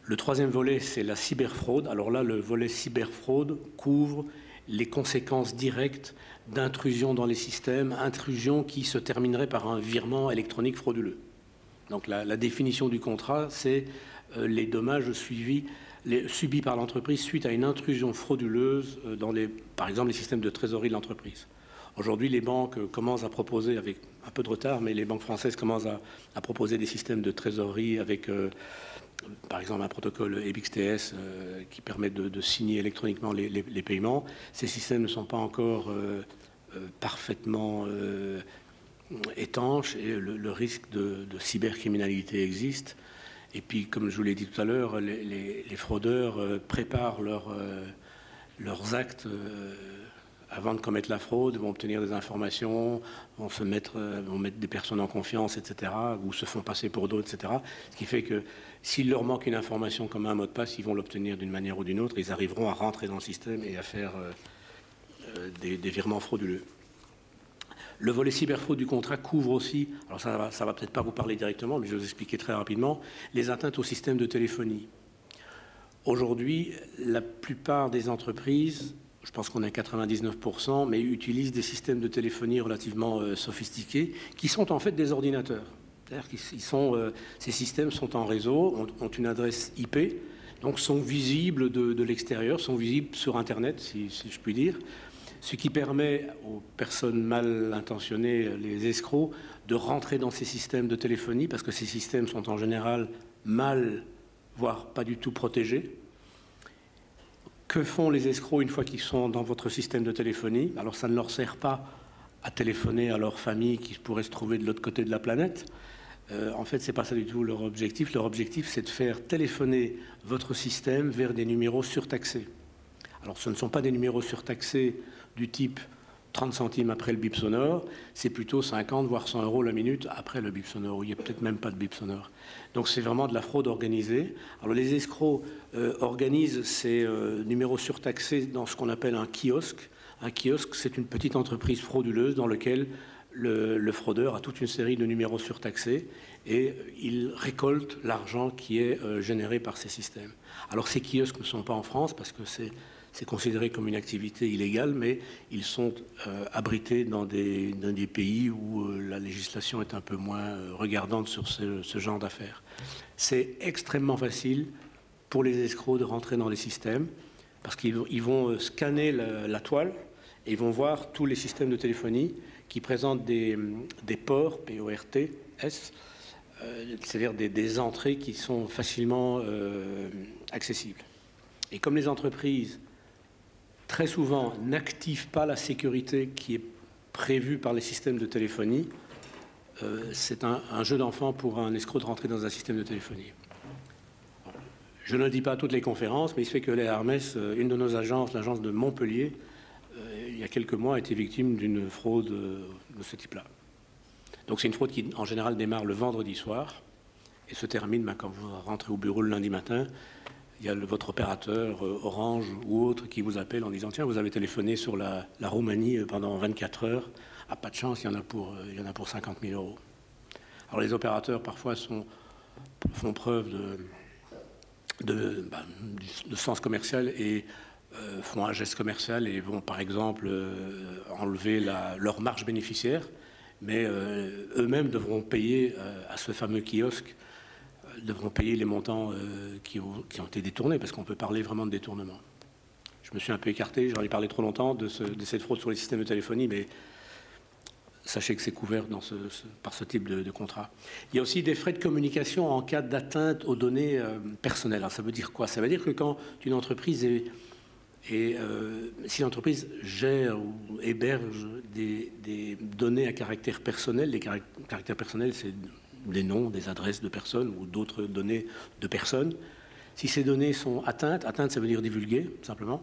Le troisième volet, c'est la cyberfraude. Alors là, le volet cyberfraude couvre les conséquences directes d'intrusion dans les systèmes, intrusion qui se terminerait par un virement électronique frauduleux. Donc la, définition du contrat, c'est euh, les dommages suivis subis par l'entreprise suite à une intrusion frauduleuse euh, dans les, par exemple, les systèmes de trésorerie de l'entreprise. Aujourd'hui, les banques euh, commencent à proposer, avec un peu de retard, mais les banques françaises commencent à, proposer des systèmes de trésorerie avec, euh, par exemple, un protocole EBIXTS qui permet de, signer électroniquement les, paiements. Ces systèmes ne sont pas encore parfaitement étanches et le, risque de, cybercriminalité existe. Et puis, comme je vous l'ai dit tout à l'heure, les, fraudeurs euh, préparent euh, leurs actes euh, avant de commettre la fraude, vont obtenir des informations, vont, se mettre, vont mettre des personnes en confiance, etc., ou se font passer pour d'autres, etc. Ce qui fait que s'il leur manque une information comme un mot de passe, ils vont l'obtenir d'une manière ou d'une autre, ils arriveront à rentrer dans le système et à faire des virements frauduleux. Le volet cyberfraude du contrat couvre aussi, alors ça ne va, peut-être pas vous parler directement, mais je vais vous expliquer très rapidement, les atteintes au système de téléphonie. Aujourd'hui, la plupart des entreprises, je pense qu'on est à 99%, mais utilisent des systèmes de téléphonie relativement euh, sophistiqués, qui sont en fait des ordinateurs. sont, euh, ces systèmes sont en réseau, ont, une adresse IP, donc sont visibles de, l'extérieur, sont visibles sur Internet, si je puis dire ce qui permet aux personnes mal intentionnées, les escrocs, de rentrer dans ces systèmes de téléphonie, parce que ces systèmes sont en général mal, voire pas du tout protégés. Que font les escrocs une fois qu'ils sont dans votre système de téléphonie? Alors ça ne leur sert pas à téléphoner à leur famille qui pourrait se trouver de l'autre côté de la planète. Euh, en fait, ce n'est pas ça du tout leur objectif. Leur objectif, c'est de faire téléphoner votre système vers des numéros surtaxés. Alors, ce ne sont pas des numéros surtaxés du type 30 centimes après le bip sonore, c'est plutôt 50 voire 100 euros la minute après le bip sonore, où il n'y a peut-être même pas de bip sonore. Donc c'est vraiment de la fraude organisée. Alors les escrocs euh, organisent ces euh, numéros surtaxés dans ce qu'on appelle un kiosque. Un kiosque, c'est une petite entreprise frauduleuse dans laquelle le, fraudeur a toute une série de numéros surtaxés et il récolte l'argent qui est euh, généré par ces systèmes. Alors ces kiosques ne sont pas en France parce que c'est c'est considéré comme une activité illégale, mais ils sont euh, abrités dans des, pays où euh, la législation est un peu moins euh, regardante sur ce, genre d'affaires. C'est extrêmement facile pour les escrocs de rentrer dans les systèmes, parce qu'ils vont scanner la, toile et ils vont voir tous les systèmes de téléphonie qui présentent des, ports, P-O-R-T-S, c'est-à-dire des, des, entrées qui sont facilement accessibles. Et comme les entreprises très souvent n'activent pas la sécurité qui est prévue par les systèmes de téléphonie, euh, c'est un, jeu d'enfant pour un escroc de rentrer dans un système de téléphonie. Je ne dis pas toutes les conférences, mais il se fait que les euh, une de nos agences, l'agence de Montpellier, euh, il y a quelques mois, a été victime d'une fraude de ce type-là. Donc c'est une fraude qui, en général, démarre le vendredi soir et se termine ben, quand vous rentrez au bureau le lundi matin il y a votre opérateur euh, Orange ou autre qui vous appelle en disant tiens vous avez téléphoné sur la, Roumanie euh, pendant 24 heures. Ah pas de chance il y en a pour euh, il y en a pour 50 000 euros. Alors les opérateurs parfois font preuve de, de, bah, sens commercial et font un geste commercial et vont par exemple enlever leur marge bénéficiaire. Mais eux-mêmes devront payer à ce fameux kiosque devront payer les montants euh, qui, ont, été détournés, parce qu'on peut parler vraiment de détournement. Je me suis un peu écarté, j'en ai parlé trop longtemps de, cette fraude sur les systèmes de téléphonie, mais sachez que c'est couvert par ce type de, contrat. Il y a aussi des frais de communication en cas d'atteinte aux données euh, personnelles. Ça veut dire quoi? Ça veut dire que quand une entreprise est, euh, si l'entreprise gère ou héberge des, données à caractère personnel, les caractères personnels, c'est des noms, des adresses de personnes ou d'autres données de personnes. Si ces données sont atteintes, atteintes ça veut dire divulguées, simplement,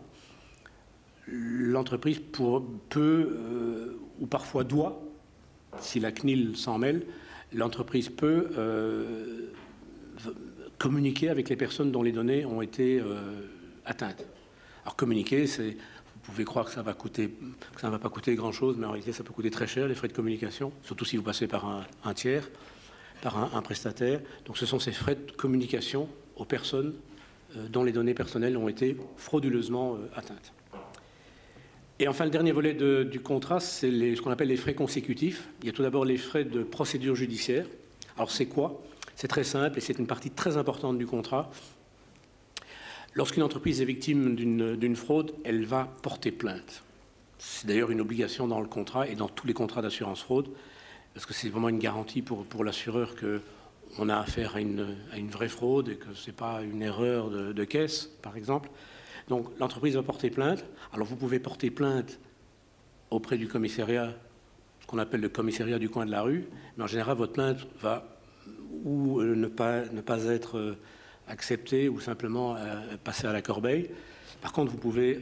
l'entreprise peut euh, ou parfois doit, si la CNIL s'en mêle, l'entreprise peut euh, communiquer avec les personnes dont les données ont été euh, atteintes. Alors communiquer, vous pouvez croire que ça ne va pas coûter grand-chose, mais en réalité, ça peut coûter très cher les frais de communication, surtout si vous passez par un, tiers, par un, prestataire. Donc, ce sont ces frais de communication aux personnes dont les données personnelles ont été frauduleusement atteintes. Et enfin, le dernier volet du contrat, c'est ce qu'on appelle les frais consécutifs. Il y a tout d'abord les frais de procédure judiciaire. Alors, c'est quoi? C'est très simple et c'est une partie très importante du contrat. Lorsqu'une entreprise est victime d'une fraude, elle va porter plainte. C'est d'ailleurs une obligation dans le contrat et dans tous les contrats d'assurance fraude, parce que c'est vraiment une garantie pour, pour l'assureur qu'on a affaire à une, à une, vraie fraude et que ce n'est pas une erreur de caisse, par exemple. Donc l'entreprise va porter plainte. Alors vous pouvez porter plainte auprès du commissariat, ce qu'on appelle le commissariat du coin de la rue, mais en général votre plainte va ou euh, ne pas, ne pas être euh, acceptée ou simplement euh, passer à la corbeille. Par contre, vous pouvez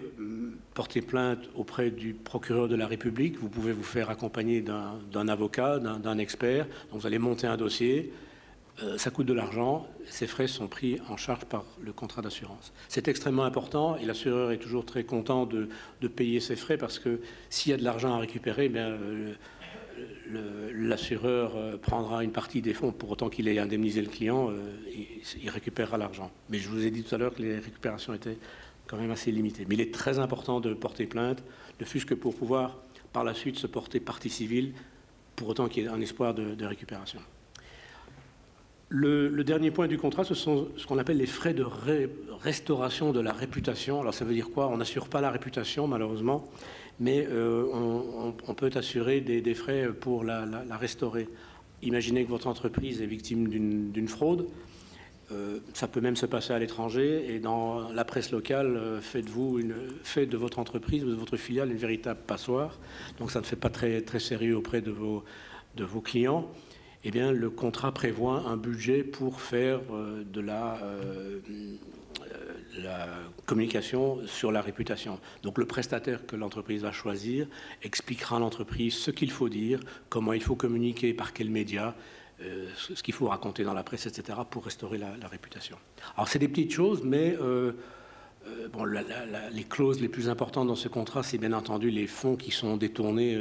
porter plainte auprès du procureur de la République, vous pouvez vous faire accompagner d'un avocat, d'un expert, vous allez monter un dossier, euh, ça coûte de l'argent, ces frais sont pris en charge par le contrat d'assurance. C'est extrêmement important et l'assureur est toujours très content de, payer ses frais parce que s'il y a de l'argent à récupérer, eh euh, l'assureur euh, prendra une partie des fonds. Pour autant qu'il ait indemnisé le client, il, récupérera l'argent. Mais je vous ai dit tout à l'heure que les récupérations étaient quand même assez limitées. Mais il est très important de porter plainte, ne fût-ce que pour pouvoir par la suite se porter partie civile, pour autant qu'il y ait un espoir de récupération. Le, dernier point du contrat, ce sont ce qu'on appelle les frais de restauration de la réputation. Alors ça veut dire quoi? On n'assure pas la réputation, malheureusement, mais euh, on, peut assurer des, frais pour la, restaurer. Imaginez que votre entreprise est victime d'une fraude. Euh, ça peut même se passer à l'étranger et dans la presse locale, euh, faites-vous une, faites de votre entreprise ou de votre filiale une véritable passoire. Donc ça ne fait pas très, très sérieux auprès de vos, de vos clients eh bien, le contrat prévoit un budget pour faire euh, de la, la, communication sur la réputation. Donc le prestataire que l'entreprise va choisir expliquera à l'entreprise ce qu'il faut dire, comment il faut communiquer, par quels médias, euh, ce qu'il faut raconter dans la presse, etc., pour restaurer la, réputation. Alors c'est des petites choses, mais bon, les clauses les plus importantes dans ce contrat, c'est bien entendu les fonds qui sont détournés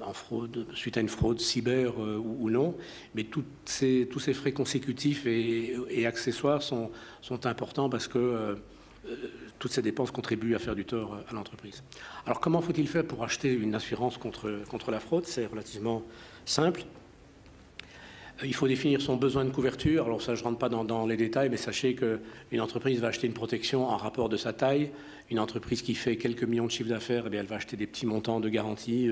en fraude, suite à une fraude cyber euh, ou, non, mais tous ces frais consécutifs et, accessoires sont, importants parce que euh, euh, toutes ces dépenses contribuent à faire du tort à l'entreprise. Alors comment faut-il faire pour acheter une assurance contre la fraude? C'est relativement simple. Il faut définir son besoin de couverture. Alors ça, je ne rentre pas dans, les détails, mais sachez qu'une entreprise va acheter une protection en rapport de sa taille. Une entreprise qui fait quelques millions de chiffres d'affaires, eh elle va acheter des petits montants de garantie,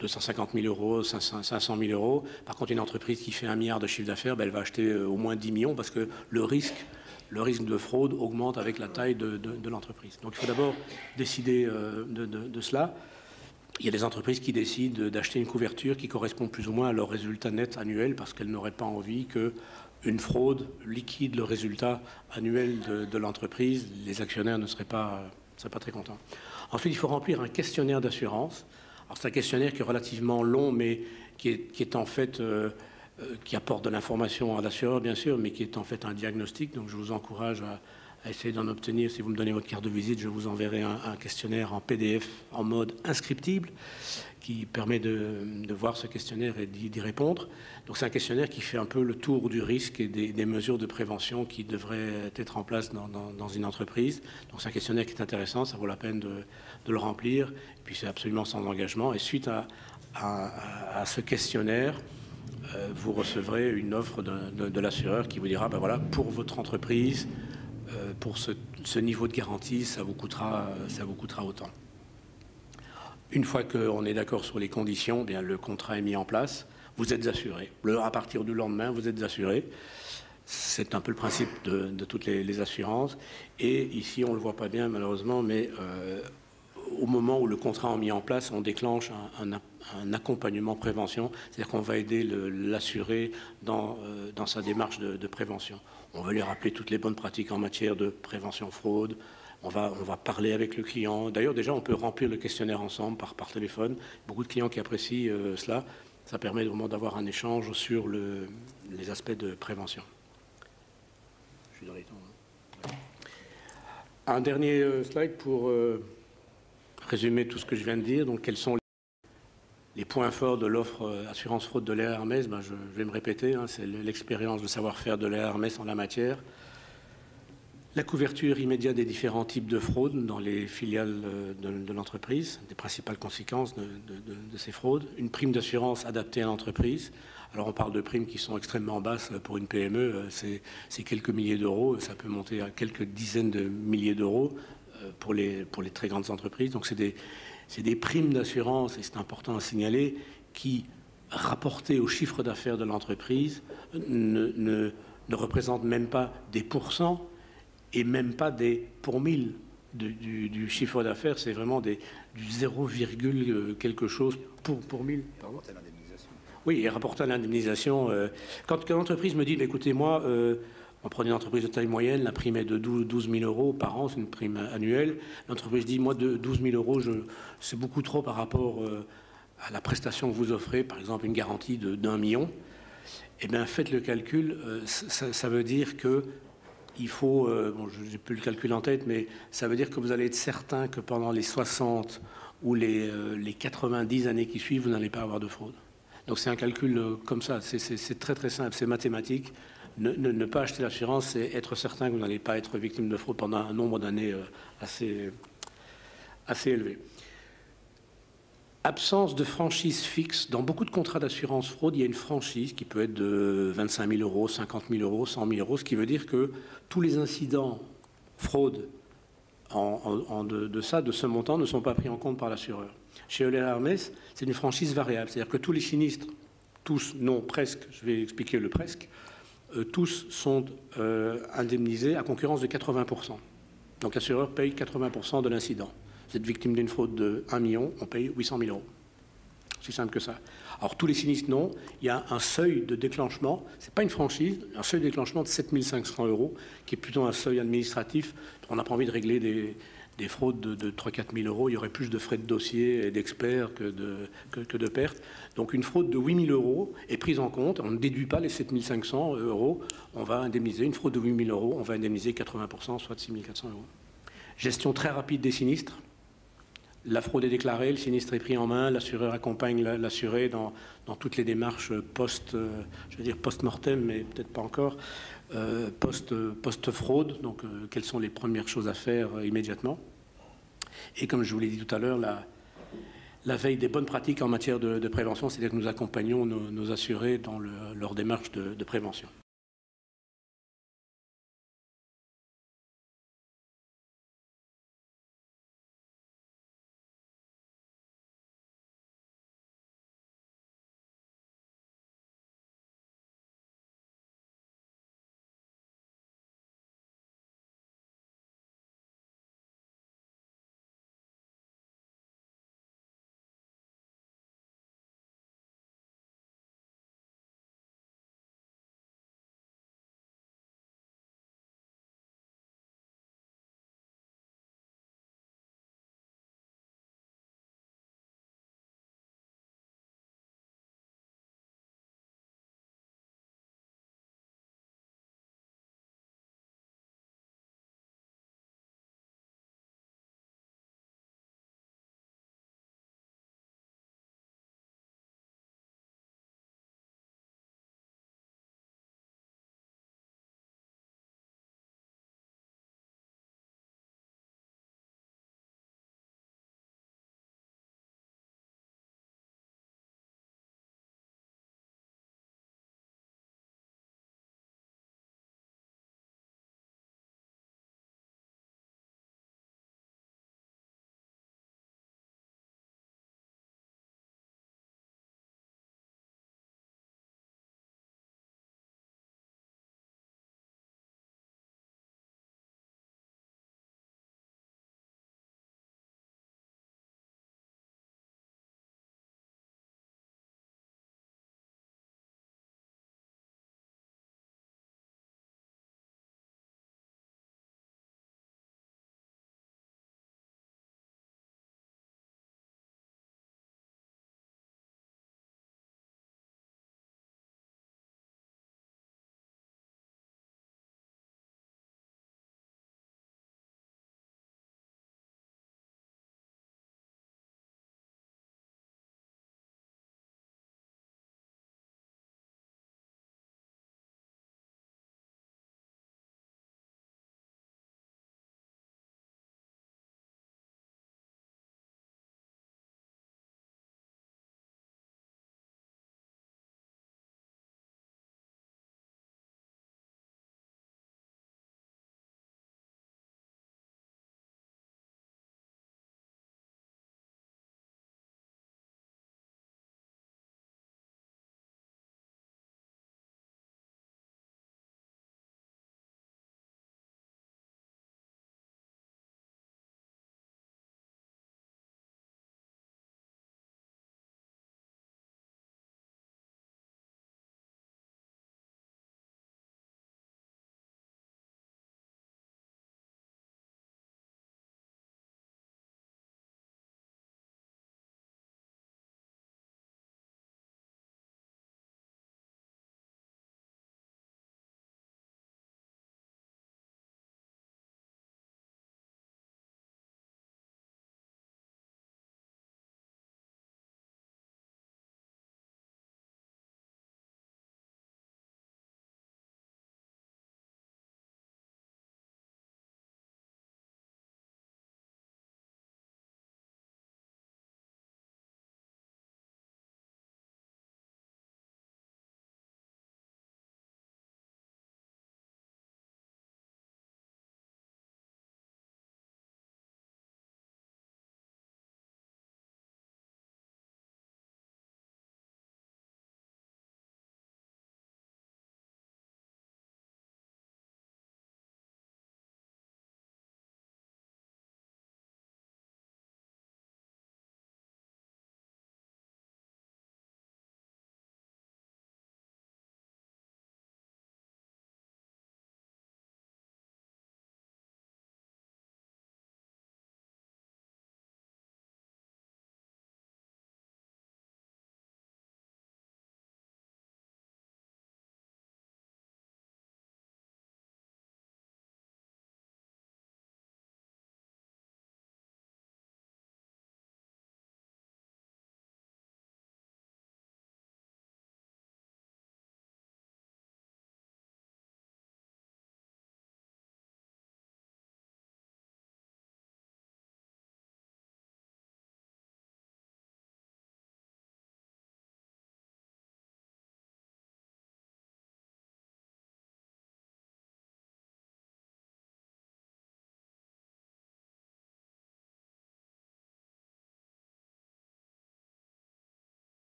250 000 euros, 500 000 euros. Par contre, une entreprise qui fait un milliard de chiffre d'affaires, ben, elle va acheter euh, au moins 10 millions parce que le risque le risque de fraude augmente avec la taille de, l'entreprise. Donc il faut d'abord décider euh, de, cela il y a des entreprises qui décident d'acheter une couverture qui correspond plus ou moins à leur résultat net annuel parce qu'elles n'auraient pas envie que une fraude liquide le résultat annuel de, l'entreprise. Les actionnaires ne seraient pas, pas très contents. Ensuite, il faut remplir un questionnaire d'assurance. C'est un questionnaire qui est relativement long, mais qui est, en fait euh, euh, qui apporte de l'information à l'assureur, bien sûr, mais qui est en fait un diagnostic. Donc je vous encourage à, essayer d'en obtenir. Si vous me donnez votre carte de visite, je vous enverrai un, questionnaire en PDF en mode inscriptible qui permet de, voir ce questionnaire et d'y répondre. Donc c'est un questionnaire qui fait un peu le tour du risque et des, mesures de prévention qui devraient être en place dans, une entreprise. Donc c'est un questionnaire qui est intéressant, ça vaut la peine de, le remplir. Et puis c'est absolument sans engagement. Et suite à, ce questionnaire, euh, vous recevrez une offre de, l'assureur qui vous dira, ben voilà, pour votre entreprise, pour ce, niveau de garantie, ça vous coûtera, ça vous coûtera autant. Une fois qu'on est d'accord sur les conditions, bien le contrat est mis en place, vous êtes assuré. à partir du lendemain, vous êtes assuré. C'est un peu le principe de, toutes les, assurances. Et ici, on ne le voit pas bien malheureusement, mais euh, au moment où le contrat est mis en place, on déclenche un, accompagnement prévention, c'est-à-dire qu'on va aider l'assuré dans, euh, dans, sa démarche de, prévention. On va lui rappeler toutes les bonnes pratiques en matière de prévention fraude. On va, on va parler avec le client. D'ailleurs, déjà, on peut remplir le questionnaire ensemble par, par téléphone. Beaucoup de clients qui apprécient euh, cela. Ça permet vraiment d'avoir un échange sur le, les aspects de prévention. Je suis dans les temps. Hein. Un dernier euh, slide pour résumer tout ce que je viens de dire. Donc, quels sont les points forts de l'offre euh, assurance fraude de l'air Hermès ben je, vais me répéter, hein, c'est l'expérience, le savoir-faire de l'air Hermès en la matière. La couverture immédiate des différents types de fraudes dans les filiales euh, de, l'entreprise, des principales conséquences de, ces fraudes. Une prime d'assurance adaptée à l'entreprise. Alors on parle de primes qui sont extrêmement basses pour une PME, euh, c'est quelques milliers d'euros, ça peut monter à quelques dizaines de milliers d'euros pour les, pour les très grandes entreprises. Donc c'est des, c'est des primes d'assurance, et c'est important à signaler, qui, rapportées au chiffre d'affaires de l'entreprise, ne, ne, représentent même pas des pourcents et même pas des pour mille du, chiffre d'affaires. C'est vraiment des, du 0, quelque chose pour, pour mille. Oui, et rapporté à l'indemnisation. Euh, quand, l'entreprise me dit, bah, écoutez, moi, euh, on prend une entreprise de taille moyenne, la prime est de 12 000 euros par an, c'est une prime annuelle. L'entreprise dit, moi, de 12 000 euros, c'est beaucoup trop par rapport euh, à la prestation que vous offrez, par exemple une garantie d'un million. Eh bien, faites le calcul, euh, ça, veut dire que il faut, euh, bon, je n'ai plus le calcul en tête, mais ça veut dire que vous allez être certain que pendant les 60 ou les 90 années qui suivent, vous n'allez pas avoir de fraude. Donc c'est un calcul comme ça, c'est très très simple, c'est mathématique ne, pas acheter l'assurance, c'est être certain que vous n'allez pas être victime de fraude pendant un nombre d'années euh, assez, élevé. Absence de franchise fixe. Dans beaucoup de contrats d'assurance fraude, il y a une franchise qui peut être de 25 000 euros, 50 000 euros, 100 000 euros, ce qui veut dire que tous les incidents fraude en, de, ça, de ce montant, ne sont pas pris en compte par l'assureur. Chez Euler Hermès, c'est une franchise variable, c'est-à-dire que tous les sinistres, tous, non, presque, je vais expliquer le presque, tous sont euh, indemnisés à concurrence de 80%. Donc l'assureur paye 80% de l'incident. Vous êtes victime d'une fraude de 1 million, on paye 800 000 euros. C'est simple que ça. Alors tous les sinistres, non. Il y a un seuil de déclenchement. Ce n'est pas une franchise, un seuil de déclenchement de 7 500 euros, qui est plutôt un seuil administratif. On n'a pas envie de régler des, des fraudes de, 3-4 000 euros, il y aurait plus de frais de dossier et d'experts que de, que, de pertes. Donc une fraude de 8 000 euros est prise en compte. On ne déduit pas les 7 500 euros. On va indemniser une fraude de 8 000 euros. On va indemniser 80% soit 6 400 euros. Gestion très rapide des sinistres. La fraude est déclarée, le sinistre est pris en main, l'assureur accompagne l'assuré dans, toutes les démarches post, euh, je veux dire post-mortem, mais peut-être pas encore, euh, post-fraude. donc, euh, quelles sont les premières choses à faire immédiatement? Et comme je vous l'ai dit tout à l'heure, la, la, veille des bonnes pratiques en matière de, prévention, c'est-à-dire que nous accompagnons nos, assurés dans leur démarche de prévention.